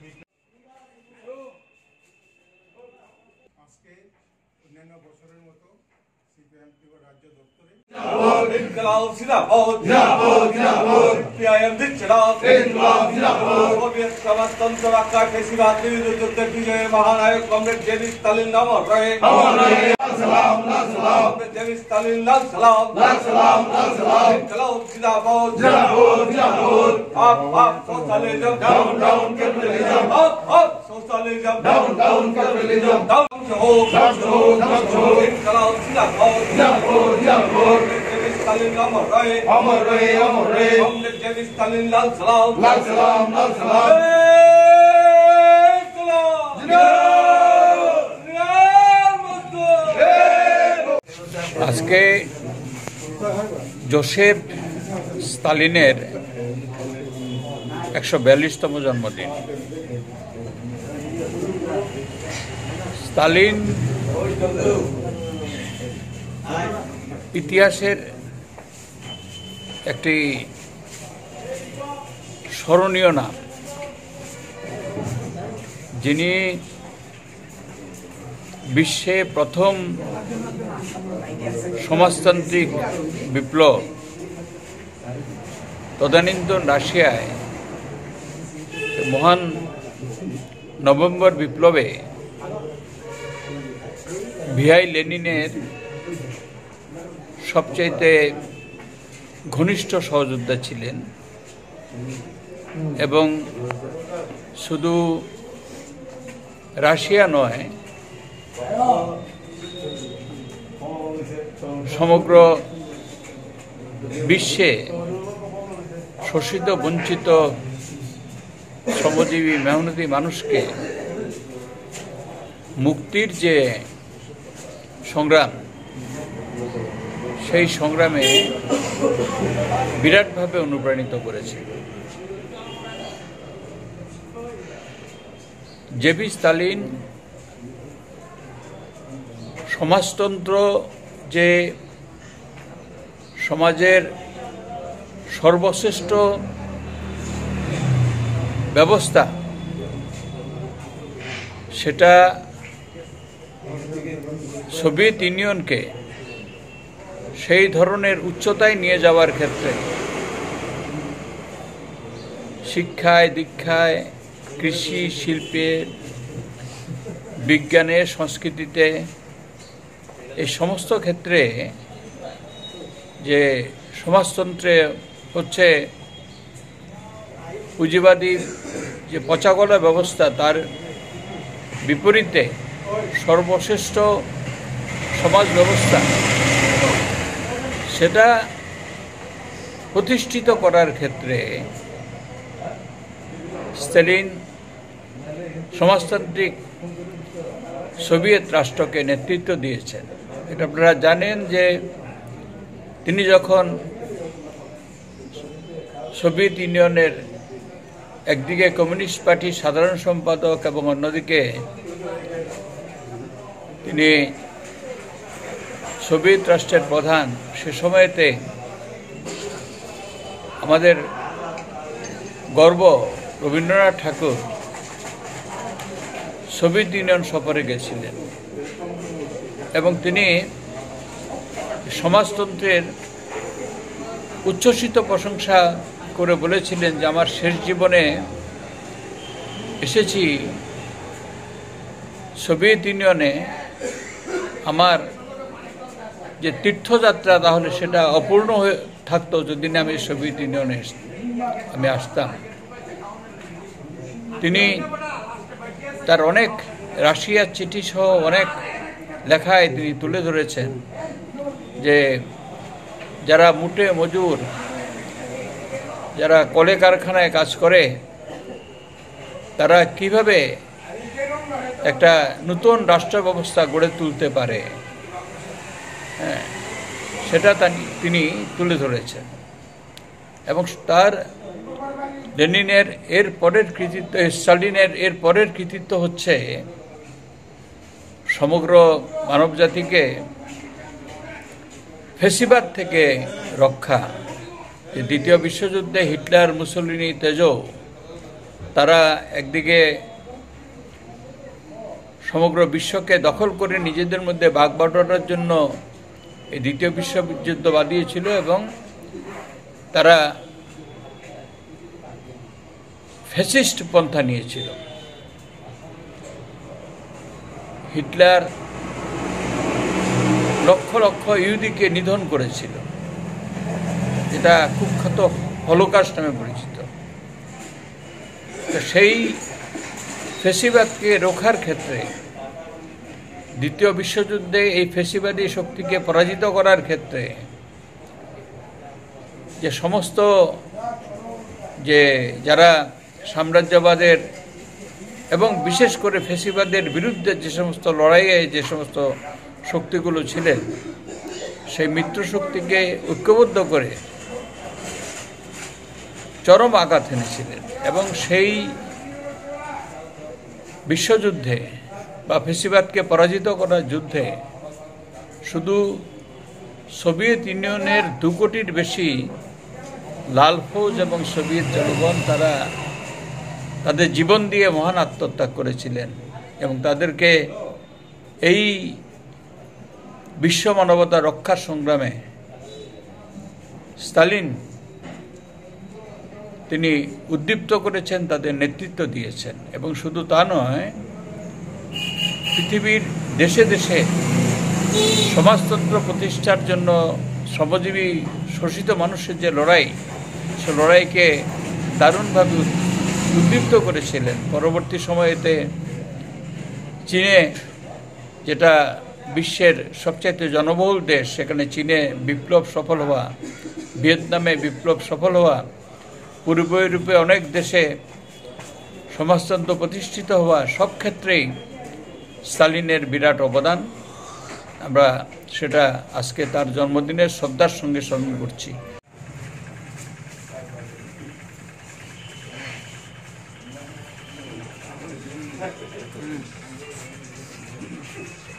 Hitler আজকে অন্যান্য বছরের মতো সিপিএম রাজ্য দপ্তরে Zindabad, Inkılap, Zindabad, Zindabad, Zindabad, Piyayamdit Çıraf, Zindabad, Zindabad, Sovyet Savaştantra Kartesi Vatli Yüzyıldır Bijoye Mahanayak Komret Ceviz Stalin Namor Rahe, Namor Rahe, Salam, Lan Salam, Ceviz Stalin Lan Salam, Lan Salam, Lan Salam, Inkılap, Zindabad, Zindabad, Zindabad, Up, Up, Socialism, Down, Down, Capitalism, Up, Up, Socialism, Down, Down, Capitalism, Down to Hope, Down to Hope, Down to Hope, Inkılap, Zindabad, Zindabad, Zindabad, Stalin নাম রয়ে আমার রয়ে আমার রয়ে comrade JB Stalin লাল সালাম লাল সালাম লাল সালাম আজকে জোসেফ স্তালিনের একশো বিয়াল্লিশতম জন্মদিন। স্তালিন ইতিহাসের একটি স্মরণীয় নাম। যিনি বিশ্বে প্রথম সমাজতান্ত্রিক বিপ্লব তদানীন্তন রাশিয়ায় মহান নভেম্বর বিপ্লবে ভিআই লেনিনের সবচাইতে ঘনিষ্ঠ সহযোদ্ধা ছিলেন। এবং শুধু রাশিয়া নয়, সমগ্র বিশ্বে শোষিত, বঞ্চিত, শ্রমজীবী, মেহনতি মানুষকে মুক্তির যে সংগ্রাম সেই সংগ্রামে বিরাটভাবে অনুপ্রাণিত করেছে। জেবি স্তালিন সমাজতন্ত্র যে সমাজের সর্বশ্রেষ্ঠ ব্যবস্থা, সেটা সোভিয়েত ইউনিয়নকে সেই ধরনের উচ্চতায় নিয়ে যাওয়ার ক্ষেত্রে শিক্ষায়, দীক্ষায়, কৃষি, শিল্পে, বিজ্ঞানে, সংস্কৃতিতে এই সমস্ত ক্ষেত্রে যে সমাজতন্ত্রে হচ্ছে পুঁজিবাদী যে পচাগলা ব্যবস্থা, তার বিপরীতে সর্বশ্রেষ্ঠ সমাজ ব্যবস্থা সেটা প্রতিষ্ঠিত করার ক্ষেত্রে স্টেলিন সমাজতান্ত্রিক সোভিয়েত রাষ্ট্রকে নেতৃত্ব দিয়েছেন। এটা আপনারা জানেন যে তিনি যখন সোভিয়েত ইউনিয়নের একদিকে কমিউনিস্ট পার্টির সাধারণ সম্পাদক এবং অন্যদিকে তিনি সোভিয়েত রাষ্ট্রের প্রধান সে সময়তে আমাদের গর্ব রবীন্দ্রনাথ ঠাকুর সোভিয়েত ইউনিয়ন সফরে গেছিলেন এবং তিনি সমাজতন্ত্রের উচ্ছ্বসিত প্রশংসা করে বলেছিলেন যে আমার শেষ জীবনে এসেছি সোভিয়েত ইউনিয়নে আমার যে তীর্থযাত্রা, তাহলে সেটা অপূর্ণ হয়ে থাকতো যদি না আমি সোভিয়েত ইউনিয়নে আমি আসতাম। তিনি তার অনেক রাশিয়ার চিঠি সহ অনেক লেখায় তিনি তুলে ধরেছেন যে যারা মুটে মজুর, যারা কলে কারখানায় কাজ করে, তারা কীভাবে একটা নতুন রাষ্ট্র ব্যবস্থা গড়ে তুলতে পারে? হ্যাঁ সেটা তিনি তুলে ধরেছেন। এবং তার লেনিনের এর পরের কৃতিত্ব স্টালিনের এর পরের কৃতিত্ব হচ্ছে সমগ্র মানবজাতিকে ফেসিবাদ থেকে রক্ষা। যে দ্বিতীয় বিশ্বযুদ্ধে হিটলার, মুসলিনি, তেজো, তারা একদিকে সমগ্র বিশ্বকে দখল করে নিজেদের মধ্যে ভাগ বাটোয়ারার জন্য এই দ্বিতীয় বিশ্বযুদ্ধ বাদিয়েছিল এবং তারা ফ্যাসিস্ট পন্থা নিয়েছিল। হিটলার লক্ষ লক্ষ ইহুদিকে নিধন করেছিল। যেটা কুখ্যাত হলোকাস্ট নামে পরিচিত। সেই ফেসিবাদকে রোখার ক্ষেত্রে দ্বিতীয় বিশ্বযুদ্ধে এই ফেসিবাদী শক্তিকে পরাজিত করার ক্ষেত্রে যে সমস্ত যে যারা সাম্রাজ্যবাদের এবং বিশেষ করে ফেসিবাদের বিরুদ্ধে যে সমস্ত লড়াইয়ে যে সমস্ত শক্তিগুলো ছিলেন, সেই মিত্র শক্তিকে ঐক্যবদ্ধ করে চরম আঘাত এনেছিলেন এবং সেই বিশ্বযুদ্ধে বা ফেসিবাদকে পরাজিত করার যুদ্ধে শুধু সোভিয়েত ইউনিয়নের দু কোটির বেশি লাল ফৌজ এবং সোভিয়েত জনগণ তারা তাদের জীবন দিয়ে মহান আত্মত্যাগ করেছিলেন এবং তাদেরকে এই বিশ্ব মানবতা রক্ষার সংগ্রামে স্টালিন তিনি উদ্দীপ্ত করেছেন, তাদের নেতৃত্ব দিয়েছেন এবং শুধু তা নয় পৃথিবীর দেশে দেশে সমাজতন্ত্র প্রতিষ্ঠার জন্য শ্রমজীবী শোষিত মানুষের যে লড়াই, সে লড়াইকে দারুণভাবে উদ্দীপ্ত করেছিলেন। পরবর্তী সময়েতে চীনে, যেটা বিশ্বের সবচাইতে জনবহুল দেশ, সেখানে চীনে বিপ্লব সফল হওয়া, ভিয়েতনামে বিপ্লব সফল হওয়া পূর্ব অনেক দেশে সমাজতন্ত্র প্রতিষ্ঠিত হওয়া, সব ক্ষেত্রেই স্টালিনের বিরাট অবদান আমরা সেটা আজকে তার জন্মদিনের শ্রদ্ধার সঙ্গে স্মরণ করছি Thank you.